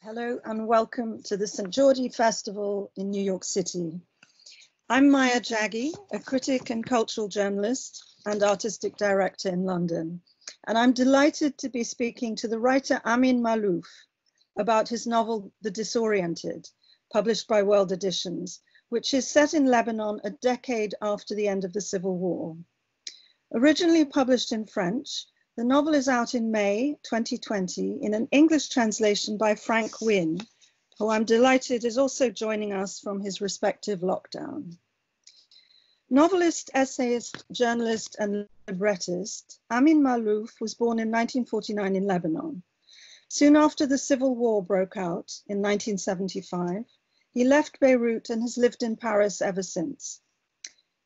Hello and welcome to the St. George Festival in New York City. I'm Maya Jaggi, a critic and cultural journalist and artistic director in London. And I'm delighted to be speaking to the writer Amin Maalouf about his novel, The Disoriented, published by World Editions, which is set in Lebanon a decade after the end of the Civil War. Originally published in French, the novel is out in May 2020 in an English translation by Frank Wynne, who I'm delighted is also joining us from his respective lockdown. Novelist, essayist, journalist, and librettist, Amin Maalouf was born in 1949 in Lebanon. Soon after the Civil War broke out in 1975, he left Beirut and has lived in Paris ever since.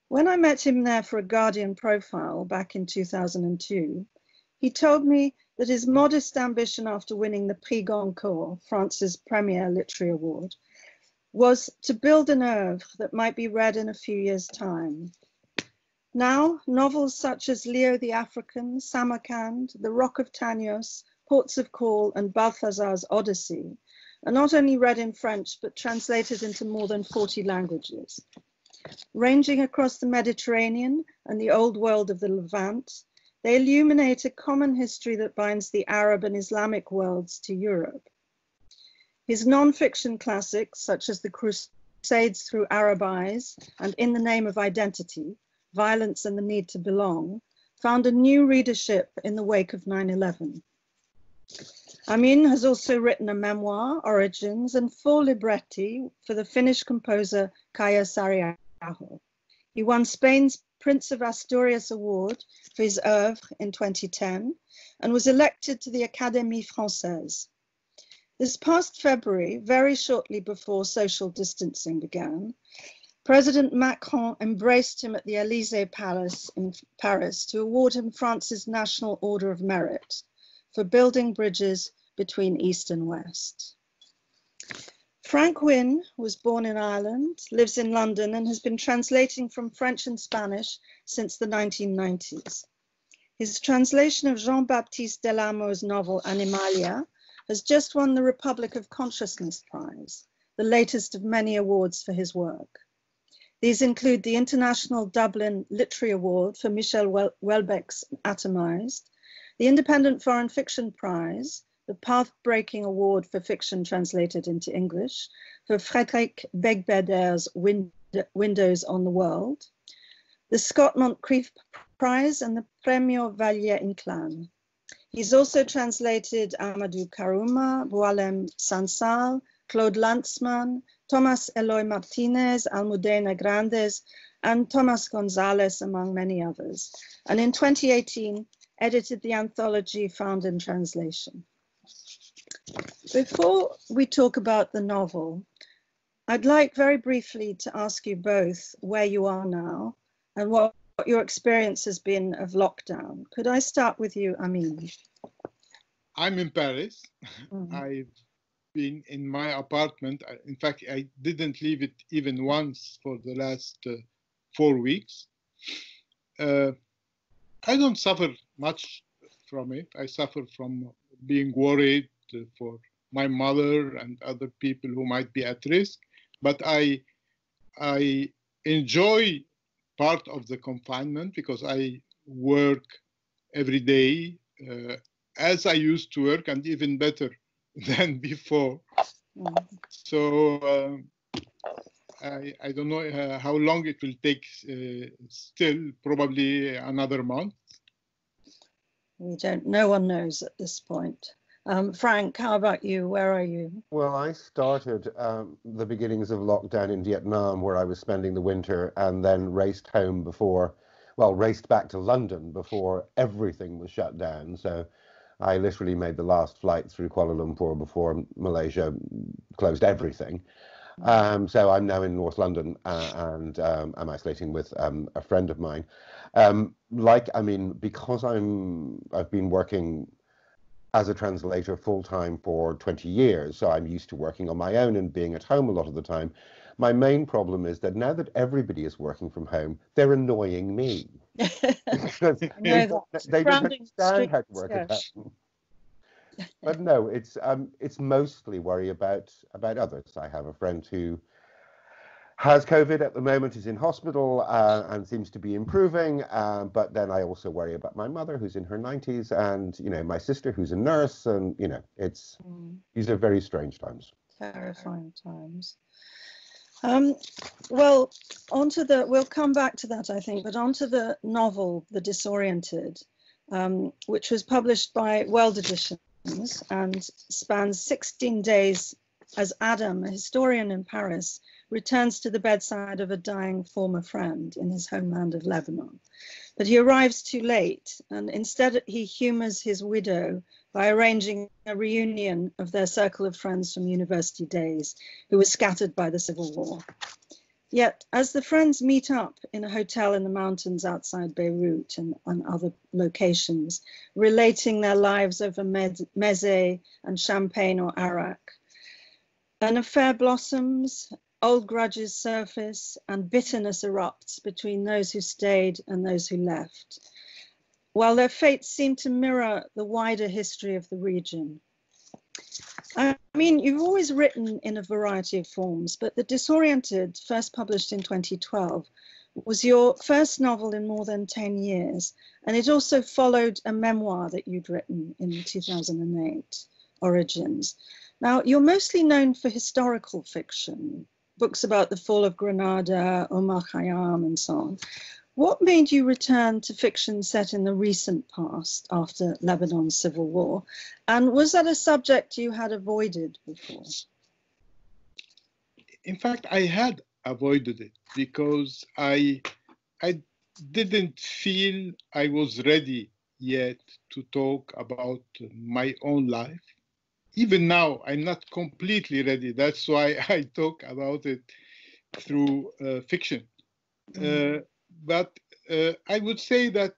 When I met him there for a Guardian profile back in 2002, he told me that his modest ambition after winning the Prix Goncourt, France's premier literary award, was to build an oeuvre that might be read in a few years' time. Now, novels such as Leo the African, Samarkand, The Rock of Tanios, Ports of Call, and Balthazar's Odyssey are not only read in French, but translated into more than 40 languages. Ranging across the Mediterranean and the old world of the Levant, they illuminate a common history that binds the Arab and Islamic worlds to Europe. His non-fiction classics, such as The Crusades Through Arab Eyes and In the Name of Identity, Violence and the Need to Belong, found a new readership in the wake of 9-11. Amin has also written a memoir, Origins, and four libretti for the Finnish composer Kaija Saariaho. He won Spain's Prince of Asturias Award for his oeuvre in 2010 and was elected to the Académie Française. This past February, very shortly before social distancing began, President Macron embraced him at the Elysee Palace in Paris to award him France's National Order of Merit for building bridges between East and West. Frank Wynne was born in Ireland, lives in London, and has been translating from French and Spanish since the 1990s. His translation of Jean Baptiste Del Amo's novel Animalia has just won the Republic of Consciousness Prize, the latest of many awards for his work. These include the International Dublin Literary Award for Michel Houellebecq's Atomized, the Independent Foreign Fiction Prize, the Path-Breaking Award for Fiction translated into English for Frédéric Beigbeder's Windows on the World, the Scott Moncrieff Prize and the Premio Valle Inclán. He's also translated Ahmadou Kourouma, Boualem Sansal, Claude Lanzmann, Thomas Eloy Martinez, Almudena Grandes, and Thomas Gonzalez, among many others. And in 2018, edited the anthology Found in Translation. Before we talk about the novel, I'd like very briefly to ask you both where you are now and what, what your experience has been of lockdown. Could I start with you, Amin? I'm in Paris. Mm-hmm. I've been in my apartment. In fact, I didn't leave it even once for the last uh, four weeks. Uh, I don't suffer much from it. I suffer from being worried, for my mother and other people who might be at risk. But I, I enjoy part of the confinement because I work every day uh, as I used to work and even better than before. Mm. So uh, I, I don't know uh, how long it will take uh, still, probably another month. We don't, no one knows at this point. Um, Frank, how about you? Where are you? Well, I started um, the beginnings of lockdown in Vietnam, where I was spending the winter, and then raced home before, well, raced back to London before everything was shut down. So I literally made the last flight through Kuala Lumpur before Malaysia closed everything. Um, so I'm now in North London uh, and um, I'm isolating with um, a friend of mine. Um, like, I mean, because I'm, I've been working as a translator full time for 20 years, so I'm used to working on my own and being at home a lot of the time. My main problem is that now that everybody is working from home, they're annoying me. because they, they don't understand how to work at home. but no, it's um, it's mostly worry about about others. I have a friend who has COVID at the moment, is in hospital uh, and seems to be improving. Uh, but then I also worry about my mother, who's in her 90s, and you know my sister, who's a nurse, and you know it's mm. these are very strange times. Terrifying times. Um, well, onto the we'll come back to that, I think, but onto the novel, The Disoriented, um, which was published by World Editions and spans 16 days as Adam, a historian in Paris, returns to the bedside of a dying former friend in his homeland of Lebanon. But he arrives too late, and instead he humors his widow by arranging a reunion of their circle of friends from university days who were scattered by the Civil War. Yet, as the friends meet up in a hotel in the mountains outside Beirut and, and other locations, relating their lives over meze and champagne or arak, an affair blossoms Old grudges surface and bitterness erupts between those who stayed and those who left, while their fates seem to mirror the wider history of the region. I mean, you've always written in a variety of forms, but The Disoriented, first published in 2012, was your first novel in more than 10 years, and it also followed a memoir that you'd written in 2008, Origins. Now, you're mostly known for historical fiction, books about the fall of Granada, Omar Khayyam, and so on. What made you return to fiction set in the recent past after Lebanon's civil war? And was that a subject you had avoided before? In fact, I had avoided it because I, I didn't feel I was ready yet to talk about my own life even now, I'm not completely ready. That's why I talk about it through uh, fiction. Mm. Uh, but uh, I would say that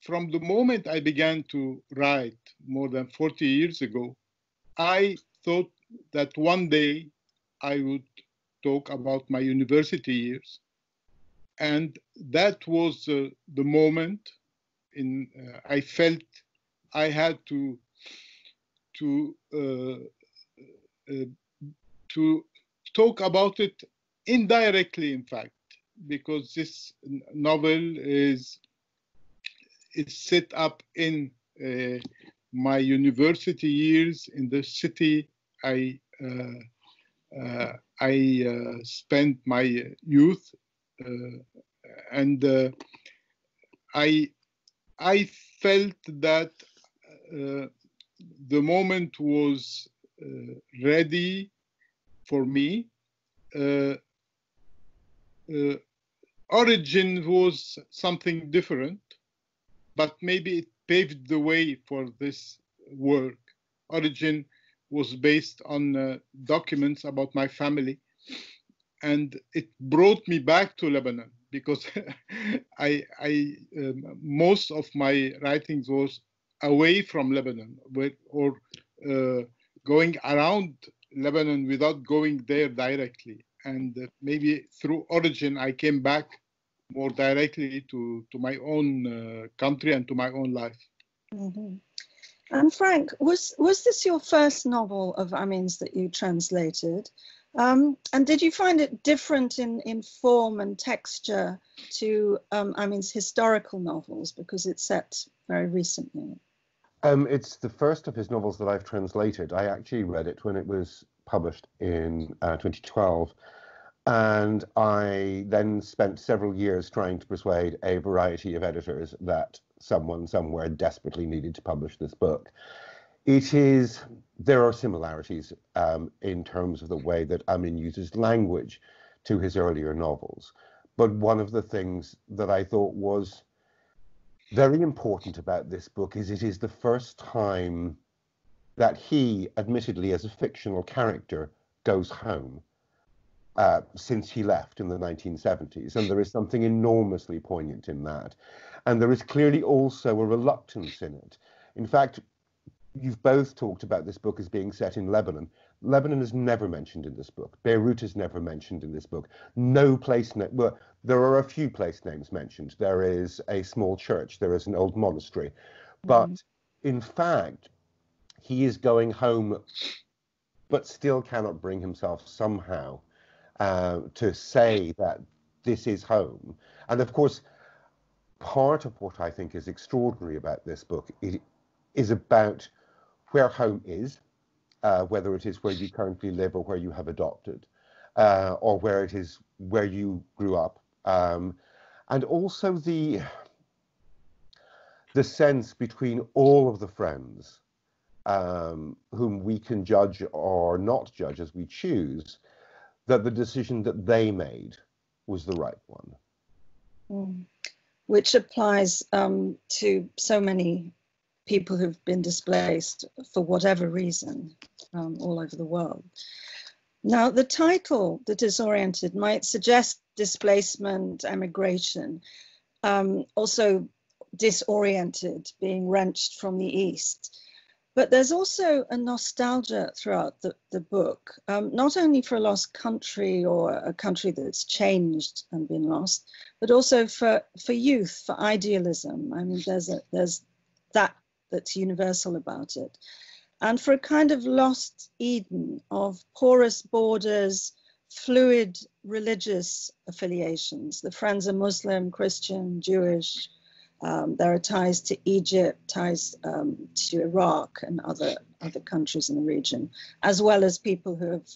from the moment I began to write more than 40 years ago, I thought that one day I would talk about my university years. And that was uh, the moment in uh, I felt I had to to uh, uh, to talk about it indirectly, in fact, because this novel is is set up in uh, my university years in the city I uh, uh, I uh, spent my youth, and I I felt that the moment was uh, ready for me. Uh, uh, origin was something different, but maybe it paved the way for this work. Origin was based on uh, documents about my family, and it brought me back to Lebanon because I, I um, most of my writings was away from Lebanon or uh, going around Lebanon without going there directly. And uh, maybe through origin, I came back more directly to, to my own uh, country and to my own life. Mm-hmm. And Frank, was was this your first novel of Amin's that you translated? Um, and did you find it different in, in form and texture to um, mean historical novels because it's set very recently? Um, it's the first of his novels that I've translated. I actually read it when it was published in uh, 2012. And I then spent several years trying to persuade a variety of editors that someone somewhere desperately needed to publish this book. It is, there are similarities um, in terms of the way that Amin uses language to his earlier novels. But one of the things that I thought was very important about this book is it is the first time that he, admittedly as a fictional character, goes home uh, since he left in the 1970s. And there is something enormously poignant in that. And there is clearly also a reluctance in it. In fact, you've both talked about this book as being set in Lebanon. Lebanon is never mentioned in this book. Beirut is never mentioned in this book. No place, na- well, there are a few place names mentioned. There is a small church, there is an old monastery. But mm-hmm. in fact, he is going home, but still cannot bring himself somehow uh, to say that this is home. And of course, part of what I think is extraordinary about this book it is about where home is, uh, whether it is where you currently live or where you have adopted, uh, or where it is where you grew up, um, and also the the sense between all of the friends um, whom we can judge or not judge as we choose, that the decision that they made was the right one. Mm. Which applies um, to so many people who've been displaced for whatever reason um, all over the world. Now, the title, The Disoriented, might suggest displacement, emigration, um, also disoriented, being wrenched from the East. But there's also a nostalgia throughout the, the book, um, not only for a lost country or a country that's changed and been lost, but also for, for youth, for idealism. I mean, there's, a, there's that that's universal about it. And for a kind of lost Eden of porous borders, fluid religious affiliations. The friends are Muslim, Christian, Jewish, um, there are ties to Egypt, ties um, to Iraq and other, other countries in the region, as well as people who have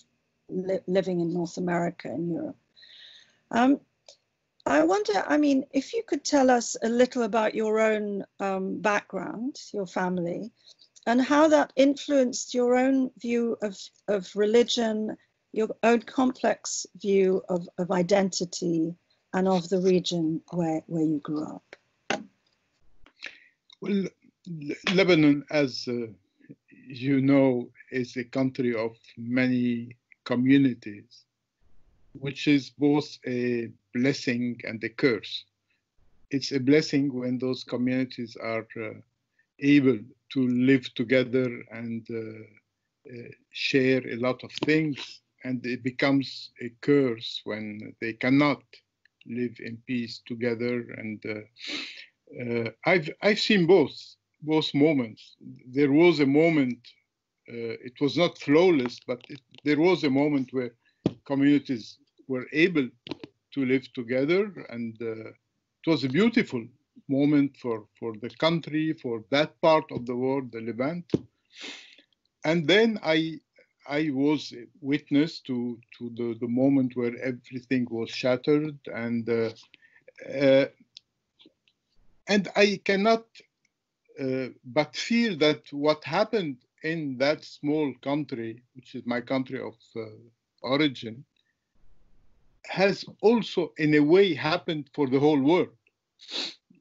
li living in North America and Europe. Um, I wonder, I mean, if you could tell us a little about your own um, background, your family, and how that influenced your own view of, of religion, your own complex view of, of identity and of the region where, where you grew up. Well, Lebanon, as uh, you know, is a country of many communities, which is both a blessing and a curse. It's a blessing when those communities are uh, able to live together and uh, uh share a lot of things, and it becomes a curse when they cannot live in peace together and uh, uh, I've I've seen both both moments. There was a moment. It was not flawless, but it, there was a moment where communities were able to live together, and uh, it was a beautiful moment for for the country, for that part of the world, the Levant. And then I I was witness to to the, the moment where everything was shattered and uh, uh, and I cannot uh, but feel that what happened in that small country, which is my country of uh, origin, has also, in a way, happened for the whole world.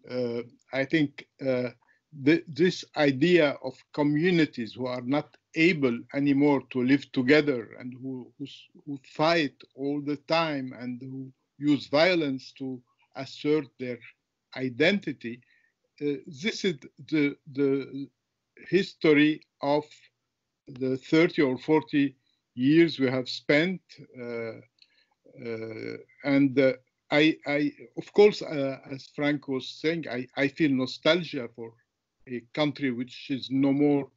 Uh, I think uh, the, this idea of communities who are not able anymore to live together and who, who, who fight all the time and who use violence to assert their identity. Uh, this is the, the history of the 30 or 40 years we have spent. Uh, and uh, I, I, of course, uh, as Frank was saying, I, I feel nostalgia for a country which is no more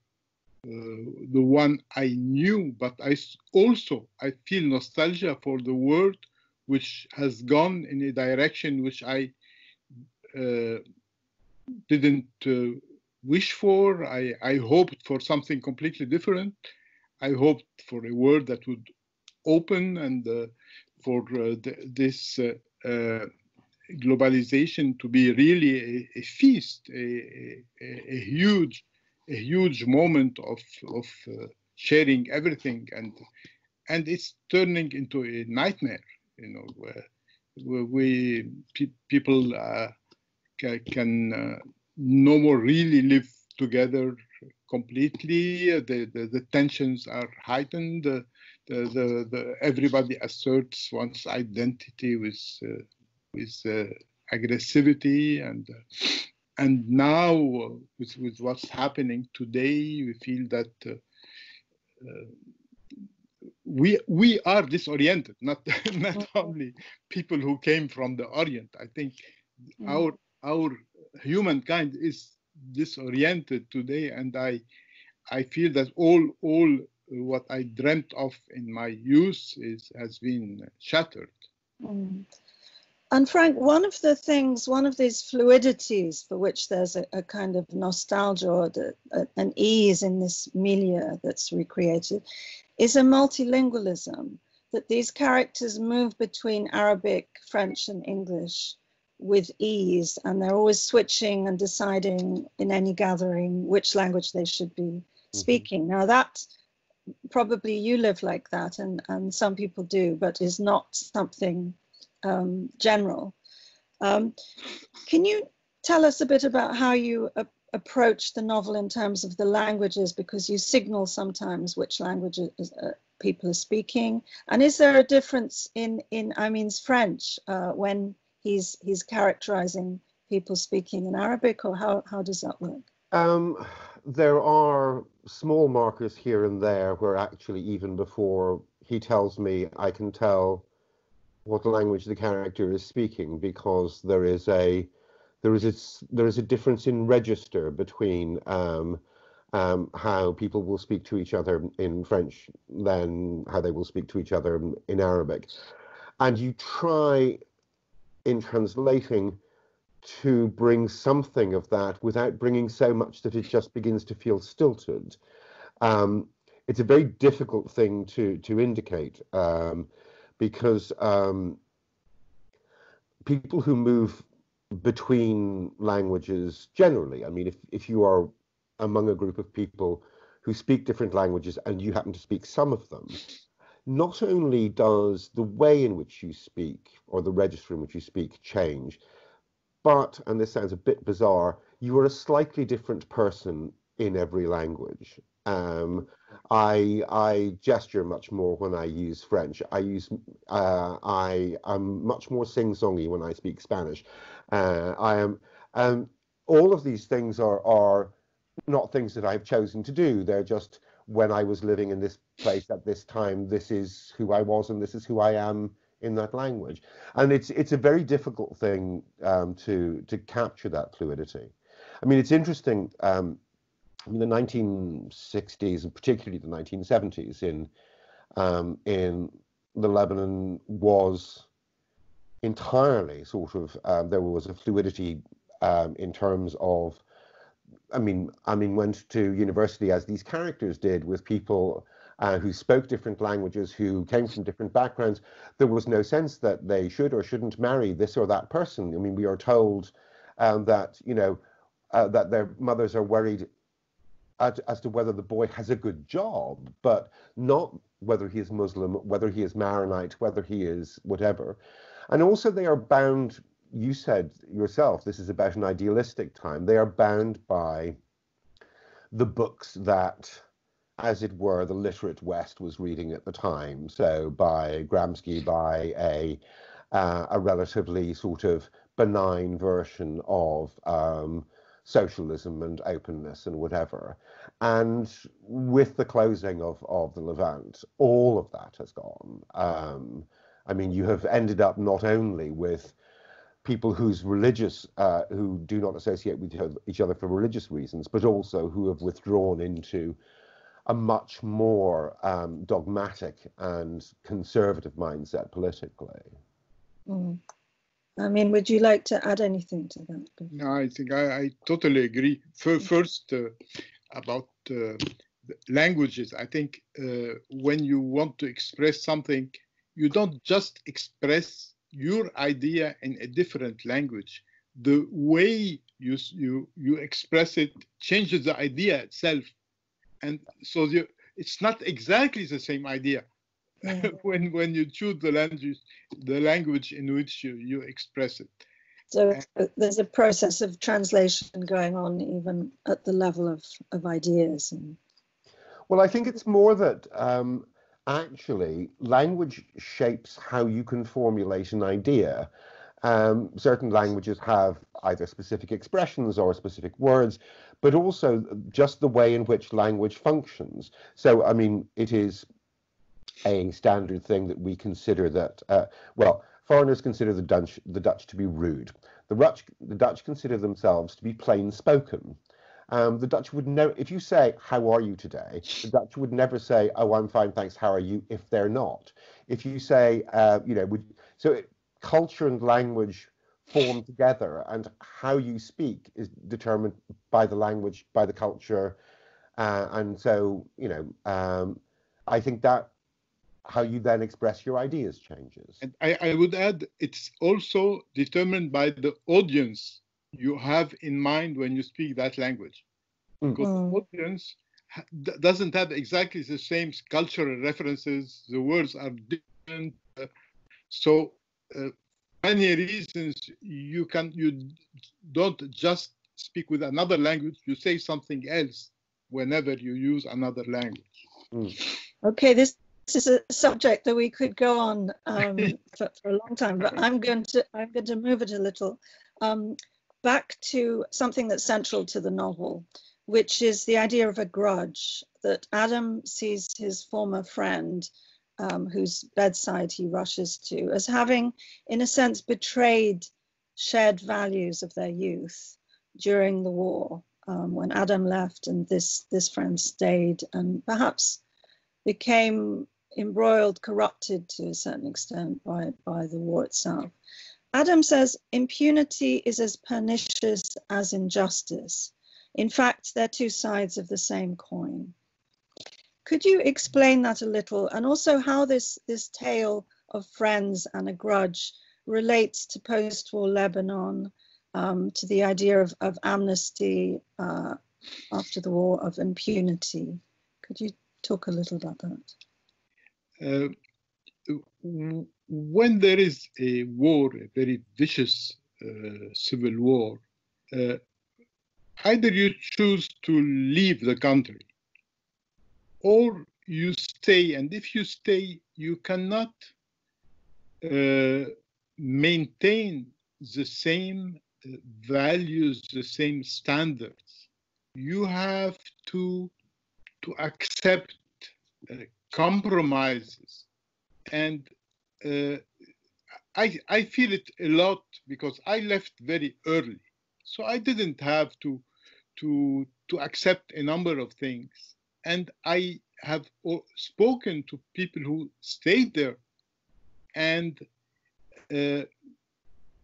the one I knew, but I also I feel nostalgia for the world which has gone in a direction which I uh, didn't uh, wish for. I, I hoped for something completely different. I hoped for a world that would open and uh, for this globalization to be really a, a feast, a, a, a, huge, a huge moment of of uh, sharing everything, and and it's turning into a nightmare. You know, where, where we pe people uh, can uh, no more really live together completely. The, the, the tensions are heightened. The, the, the, everybody asserts one's identity with, uh, with uh, aggressivity. And, uh, and now, with, with what's happening today, we feel that uh, uh, we we are disoriented not not mm-hmm. only people who came from the orient i think mm. our our humankind is disoriented today and i I feel that all all what I dreamt of in my youth is has been shattered. Mm. And Frank, one of the things, one of these fluidities for which there's a, a kind of nostalgia or the, a, an ease in this milieu that's recreated, is a multilingualism. That these characters move between Arabic, French, and English with ease, and they're always switching and deciding in any gathering which language they should be mm-hmm. speaking. Now that probably you live like that, and and some people do, but is not something um, general. Um, can you tell us a bit about how you approach the novel in terms of the languages, because you signal sometimes which languages uh, people are speaking, and is there a difference in in I mean French uh, when he's he's characterizing people speaking in Arabic, or how how does that work? Um, there are small markers here and there where actually even before he tells me, I can tell what language the character is speaking because there is a there is a there is a difference in register between um, um, how people will speak to each other in French than how they will speak to each other in Arabic, and you try in translating to bring something of that without bringing so much that it just begins to feel stilted. Um, it's a very difficult thing to to indicate. Um, because um, people who move between languages generally, I mean, if, if you are among a group of people who speak different languages and you happen to speak some of them, not only does the way in which you speak or the register in which you speak change, but, and this sounds a bit bizarre, you are a slightly different person in every language. Um, I I gesture much more when I use French. I use uh, I am much more sing-songy when I speak Spanish. Uh, I am um, all of these things are are not things that I've chosen to do. They're just when I was living in this place at this time. This is who I was, and this is who I am in that language. And it's it's a very difficult thing um, to to capture that fluidity. I mean, it's interesting. Um, in the 1960s and particularly the 1970s in um, in the Lebanon was entirely sort of um, there was a fluidity um, in terms of I mean I mean went to university as these characters did with people uh, who spoke different languages who came from different backgrounds there was no sense that they should or shouldn't marry this or that person I mean we are told um, that you know uh, that their mothers are worried as, as to whether the boy has a good job, but not whether he is Muslim, whether he is Maronite, whether he is whatever. And also, they are bound, you said yourself, this is about an idealistic time. They are bound by the books that, as it were, the literate West was reading at the time. So, by Gramsci, by a, uh, a relatively sort of benign version of um, socialism and openness and whatever. And with the closing of, of the Levant, all of that has gone. Um, I mean, you have ended up not only with people whose religious, uh, who do not associate with each other for religious reasons, but also who have withdrawn into a much more um, dogmatic and conservative mindset politically. Mm. I mean, would you like to add anything to that? No, I think I, I totally agree. First, uh, about uh, languages, I think uh, when you want to express something, you don't just express your idea in a different language. The way you you you express it changes the idea itself, and so you, it's not exactly the same idea when when you choose the language the language in which you, you express it. So there's a process of translation going on even at the level of, of ideas. And... Well, I think it's more that um, actually language shapes how you can formulate an idea. Um, certain languages have either specific expressions or specific words, but also just the way in which language functions. So, I mean, it is a standard thing that we consider that, uh, well, foreigners consider the Dutch, the Dutch to be rude. The Dutch, the Dutch consider themselves to be plain spoken. Um, the Dutch would know if you say, How are you today? The Dutch would never say, Oh, I'm fine, thanks, how are you? if they're not. If you say, uh, you know, would, so it, culture and language form together, and how you speak is determined by the language, by the culture. Uh, and so, you know, um, I think that how you then express your ideas changes. And I, I would add, it's also determined by the audience you have in mind when you speak that language. Mm. Because mm. the audience doesn't have exactly the same cultural references, the words are different. Uh, so, uh, many reasons you can you don't just speak with another language, you say something else whenever you use another language. Mm. Okay, this this is a subject that we could go on um, for, for, a long time, but I'm going to I'm going to move it a little um, back to something that's central to the novel, which is the idea of a grudge that Adam sees his former friend, um, whose bedside he rushes to, as having, in a sense, betrayed shared values of their youth during the war. Um, when Adam left and this this friend stayed and perhaps became embroiled, corrupted to a certain extent by, by the war itself. Adam says impunity is as pernicious as injustice. In fact, they're two sides of the same coin. Could you explain that a little and also how this, this tale of friends and a grudge relates to post-war Lebanon, um, to the idea of, of amnesty uh, after the war, of impunity? Could you talk a little about that? Uh, when there is a war, a very vicious uh, civil war, uh, either you choose to leave the country or you stay. And if you stay, you cannot uh, maintain the same uh, values, the same standards. You have to to accept uh, compromises. And uh, I, I feel it a lot because I left very early. So I didn't have to, to, to accept a number of things. And I have spoken to people who stayed there. And uh,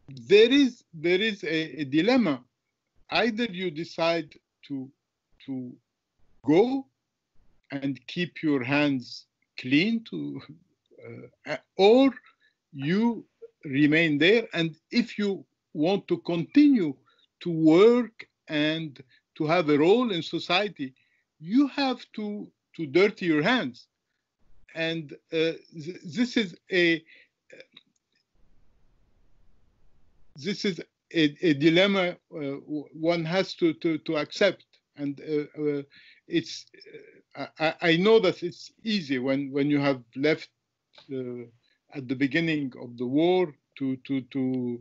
there is there is a, a, dilemma. Either you decide to to go and keep your hands clean to uh, or you remain there and if you want to continue to work and to have a role in society you have to to dirty your hands. And uh, th- this is a this is a, a dilemma uh, one has to, to, to accept. And uh, uh, it's I, I, know that it's easy when, when you have left uh, at the beginning of the war to to to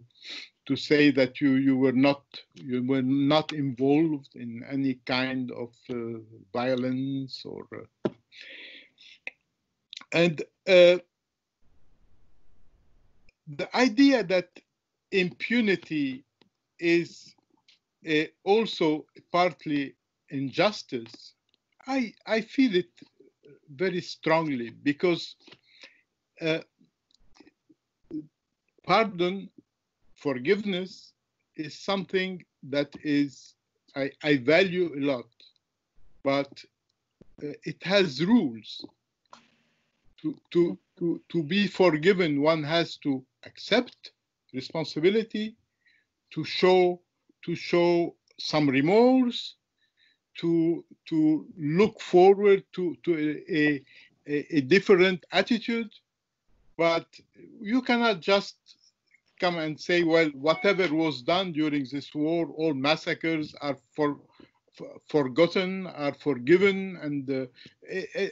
to say that you you were not you were not involved in any kind of uh, violence or uh, and uh, the idea that impunity is uh, also partly injustice I, I feel it very strongly because uh, pardon, forgiveness is something that is I, I value a lot, but uh, it has rules. To, to, to, to be forgiven, one has to accept responsibility, to show to show some remorse, to to look forward to to a, a, a different attitude but you cannot just come and say well whatever was done during this war all massacres are for, for forgotten are forgiven and uh,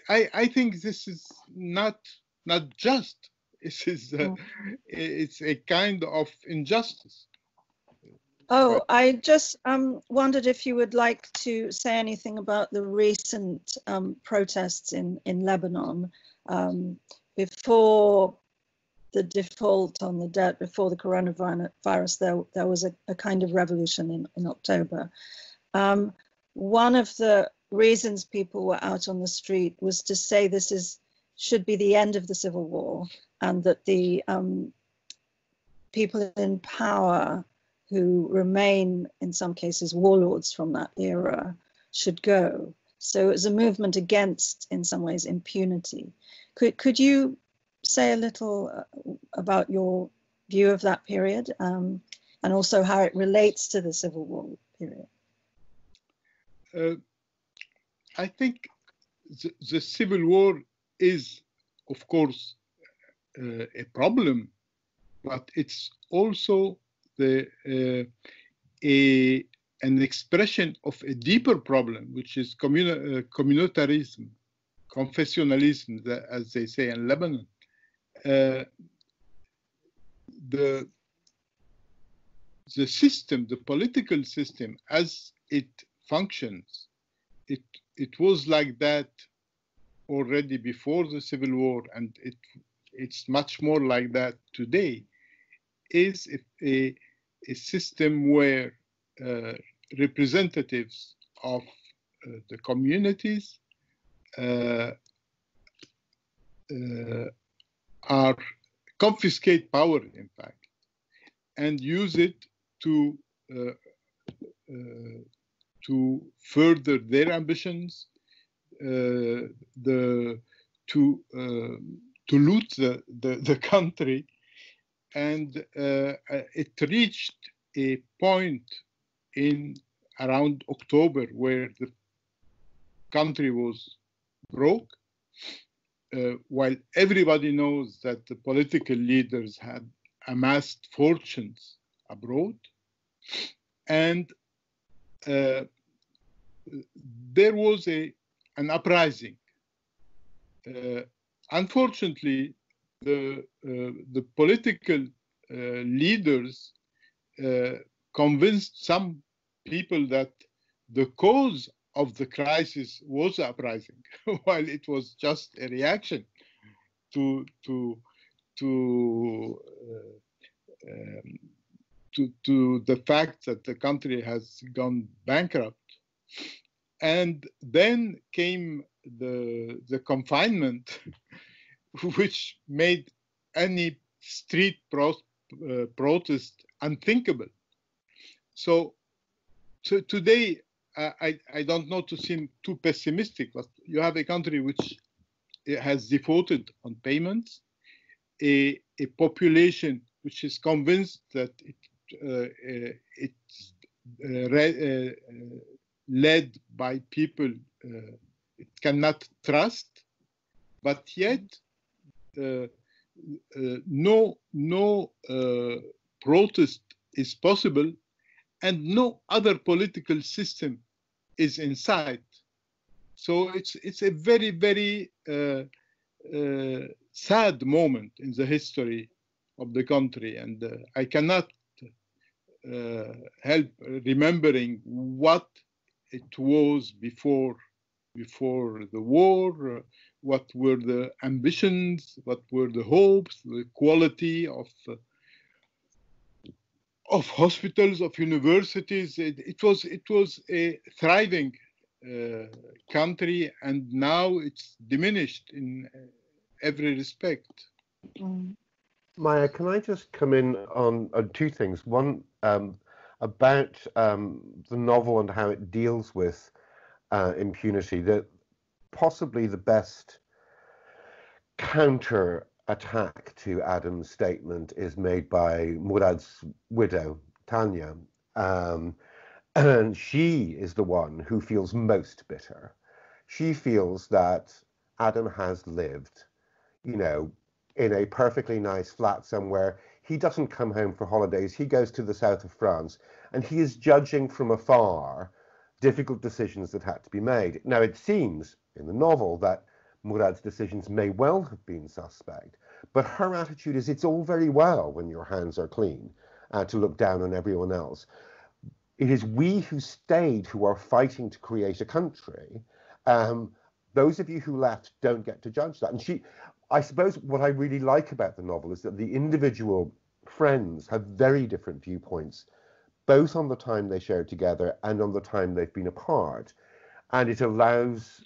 I, I think this is not not just this is uh, it's a kind of injustice. Oh, I just um, wondered if you would like to say anything about the recent um, protests in, in Lebanon. Um, before the default on the debt, before the coronavirus, there, there was a, a kind of revolution in, in October. Um, one of the reasons people were out on the street was to say this is should be the end of the civil war and that the um, people in power who remain in some cases warlords from that era should go. So it was a movement against, in some ways, impunity. Could could you say a little uh, about your view of that period um, and also how it relates to the Civil War period? Uh, I think the, the, Civil War is, of course, uh, a problem, but it's also the uh, a an expression of a deeper problem, which is communi- uh, communitarism, confessionalism, as they say in Lebanon. Uh, the the system, the political system, as it functions, it it was like that already before the civil war, and it it's much more like that today. Is a, a system where uh, representatives of uh, the communities uh, uh, are confiscate power, in fact, and use it to uh, uh, to further their ambitions, uh, the to to loot the, the, the country, and it reached a point in around October where the country was broke, uh, while everybody knows that the political leaders had amassed fortunes abroad, and uh, there was a an uprising. Uh, unfortunately, the uh, the political uh, leaders convinced some people that the cause of the crisis was uprising, while it was just a reaction to to to uh, um, to, to the fact that the country has gone bankrupt. And then came the the confinement, which made any street pro, uh, protest unthinkable. So, so today, I, I don't know to seem too pessimistic, but you have a country which has defaulted on payments, a, a population which is convinced that it, uh, uh it's uh, uh, led by people it cannot trust, but yet no no protest is possible and no other political system is inside. So it's it's a very very uh, uh, sad moment in the history of the country, and uh, I cannot uh, help remembering what it was before before the war, what were the ambitions, what were the hopes, the quality of of hospitals, of universities. It, it was it was a thriving uh, country, and now it's diminished in uh, every respect. Mm. Maya, can I just come in on, on two things? One um, about um, the novel and how it deals with uh, impunity. That possibly the best counter attack to Adam's statement is made by Murad's widow, Tania. Um, and she is the one who feels most bitter. She feels that Adam has lived, you know, in a perfectly nice flat somewhere. He doesn't come home for holidays. He goes to the south of France and he is judging from afar difficult decisions that had to be made. Now, it seems in the novel that Murad's decisions may well have been suspect, but her attitude is it's all very well when your hands are clean uh, to look down on everyone else. It is we who stayed who are fighting to create a country. Um, those of you who left don't get to judge that. And she, I suppose, what I really like about the novel is that the individual friends have very different viewpoints both on the time they shared together and on the time they've been apart. And it allows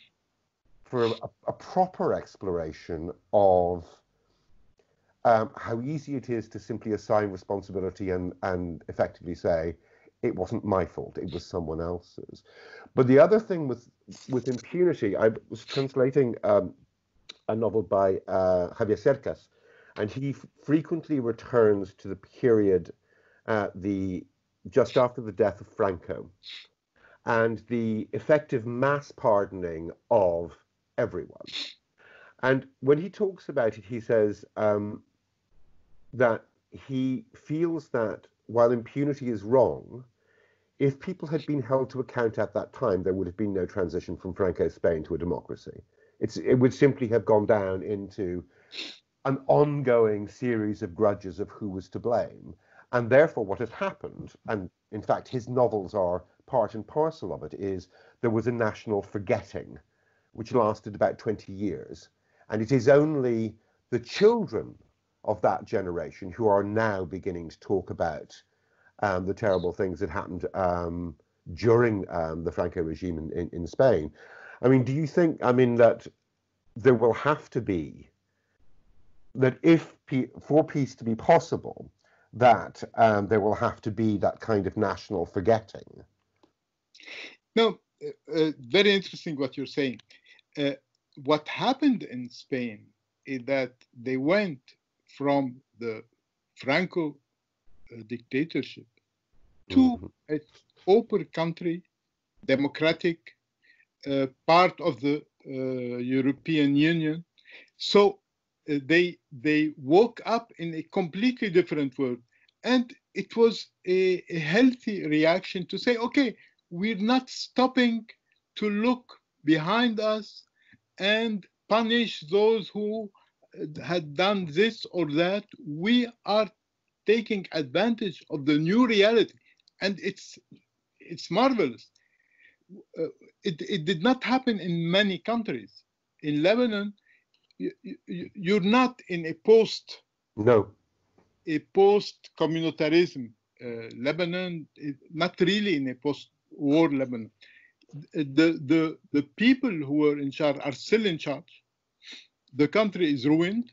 for a, a proper exploration of um, how easy it is to simply assign responsibility and, and effectively say, it wasn't my fault, it was someone else's. But the other thing with, with impunity, I was translating um, a novel by uh, Javier Cercas, and he frequently returns to the period uh, the just after the death of Franco and the effective mass pardoning of everyone. And when he talks about it, he says um, that he feels that while impunity is wrong, if people had been held to account at that time, there would have been no transition from Franco Spain to a democracy. It's, it would simply have gone down into an ongoing series of grudges of who was to blame. And therefore, what has happened, and in fact, his novels are part and parcel of it, is there was a national forgetting, which lasted about 20 years. And it is only the children of that generation who are now beginning to talk about um, the terrible things that happened um, during um, the Franco regime in, in, in, Spain. I mean, do you think, I mean, that there will have to be, that if for peace to be possible, that um, there will have to be that kind of national forgetting? No, uh, uh, very interesting what you're saying. Uh, what happened in Spain is that they went from the Franco uh, dictatorship to mm-hmm. an open country, democratic, uh, part of the uh, European Union. So uh, they they woke up in a completely different world, and it was a, a healthy reaction to say, okay, we're not stopping to look behind us and punish those who had done this or that. We are taking advantage of the new reality, and it's it's marvelous. Uh, it, it did not happen in many countries. In Lebanon, you, you, you're not in a post no a post communitarism. Uh, Lebanon, not really in a post war Lebanon. The, the, the people who are in charge are still in charge the country is ruined.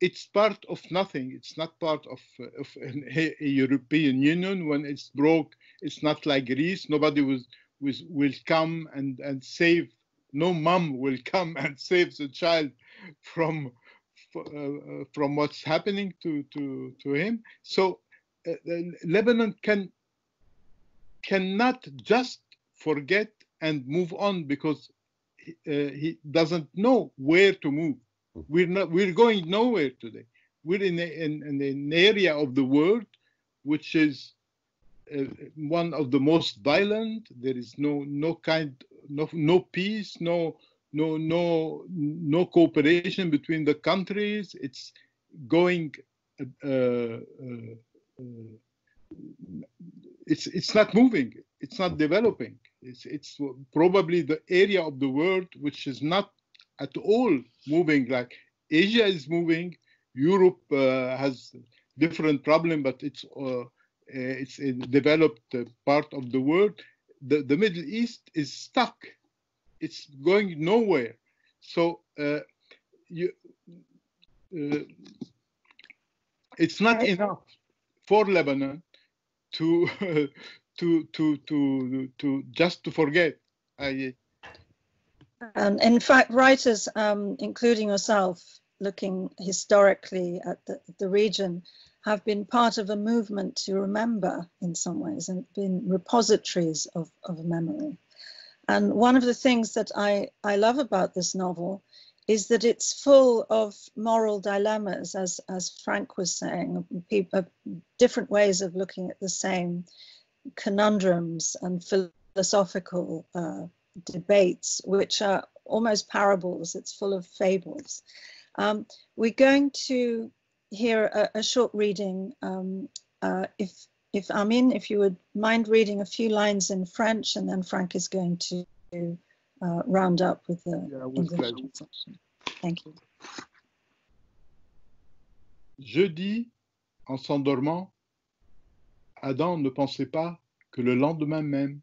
It's part of nothing. It's not part of, of a, a European Union. When it's broke, it's not like Greece. Nobody will, will, will come and, and save. No mom will come and save the child from uh, from what's happening to to to him. So uh, Lebanon can cannot just forget and move on because uh, he doesn't know where to move. We're not. We're going nowhere today. We're in, a, in, in an area of the world which is uh, one of the most violent. There is no no kind no no peace, no no no no cooperation between the countries. It's going. Uh, uh, uh it's it's not moving. It's not developing. It's it's probably the area of the world which is not at all moving like Asia is moving. Europe uh, has different problem, but it's uh, it's a developed part of the world. The, the Middle East is stuck. It's going nowhere. So uh, you, uh, it's not enough for Lebanon to to to to to just to forget. I, and in fact, writers, um, including yourself, looking historically at the, the region, have been part of a movement to remember in some ways and been repositories of, of memory. And one of the things that I, I love about this novel is that it's full of moral dilemmas, as, as Frank was saying, people, different ways of looking at the same conundrums and philosophical uh, debates, which are almost parables. It's full of fables. Um, we're going to hear a, a short reading. Um, uh, if if Amin, if you would mind reading a few lines in French, and then Frank is going to uh, round up with the yeah, English section. Thank you. Je dis, en s'endormant, Adam ne pensait pas que le lendemain même,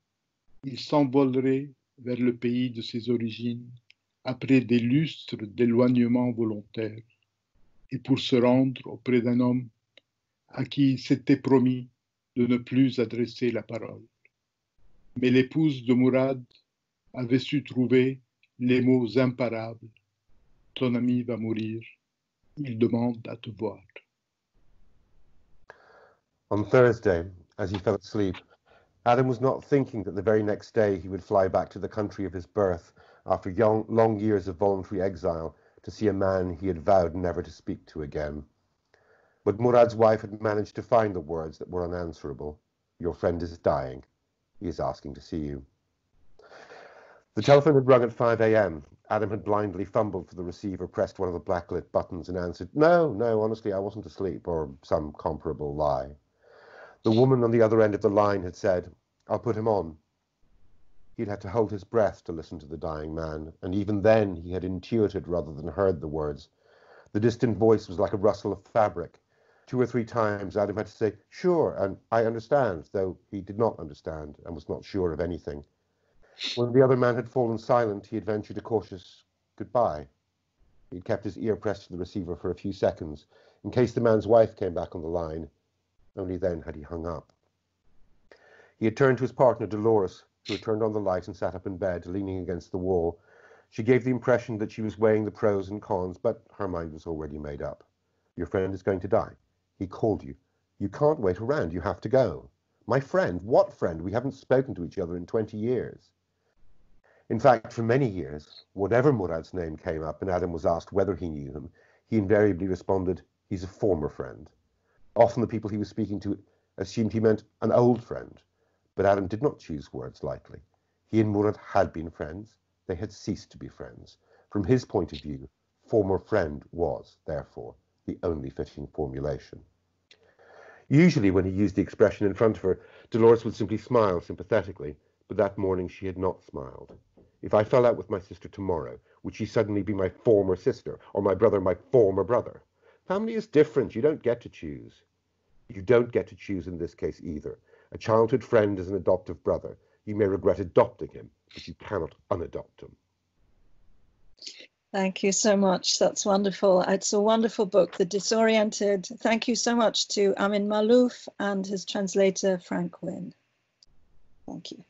il s'envolerait vers le pays de ses origines après des lustres d'éloignement volontaire et pour se rendre auprès d'un homme à qui il s'était promis de ne plus adresser la parole. Mais l'épouse de Mourad avait su trouver les mots imparables. Ton ami va mourir. Il demande à te voir. On Thursday, as he fell asleep, Adam was not thinking that the very next day he would fly back to the country of his birth after young, long years of voluntary exile to see a man he had vowed never to speak to again. But Murad's wife had managed to find the words that were unanswerable. Your friend is dying. He is asking to see you. The telephone had rung at 5 a.m. Adam had blindly fumbled for the receiver, pressed one of the blacklit buttons, and answered, No, no, honestly, I wasn't asleep, or some comparable lie. The woman on the other end of the line had said, I'll put him on. He'd had to hold his breath to listen to the dying man, and even then he had intuited rather than heard the words. The distant voice was like a rustle of fabric. Two or three times Adam had to say, Sure, and I understand, though he did not understand and was not sure of anything. When the other man had fallen silent, he had ventured a cautious goodbye. He had kept his ear pressed to the receiver for a few seconds, in case the man's wife came back on the line. Only then had he hung up. He had turned to his partner, Dolores, who had turned on the light and sat up in bed, leaning against the wall. She gave the impression that she was weighing the pros and cons, but her mind was already made up. Your friend is going to die. He called you. You can't wait around. You have to go. My friend? What friend? We haven't spoken to each other in 20 years. In fact, for many years, whatever Murad's name came up and Adam was asked whether he knew him, he invariably responded, he's a former friend. Often the people he was speaking to assumed he meant an old friend, but Adam did not choose words lightly. He and Murad had been friends. They had ceased to be friends. From his point of view, former friend was, therefore, the only fitting formulation. Usually, when he used the expression in front of her, Dolores would simply smile sympathetically, but that morning she had not smiled. If I fell out with my sister tomorrow, would she suddenly be my former sister, or my brother my former brother? Family is different. You don't get to choose. You don't get to choose in this case either. A childhood friend is an adoptive brother. You may regret adopting him, but you cannot unadopt him. Thank you so much. That's wonderful. It's a wonderful book, The Disoriented. Thank you so much to Amin Maalouf and his translator, Frank Wynne. Thank you.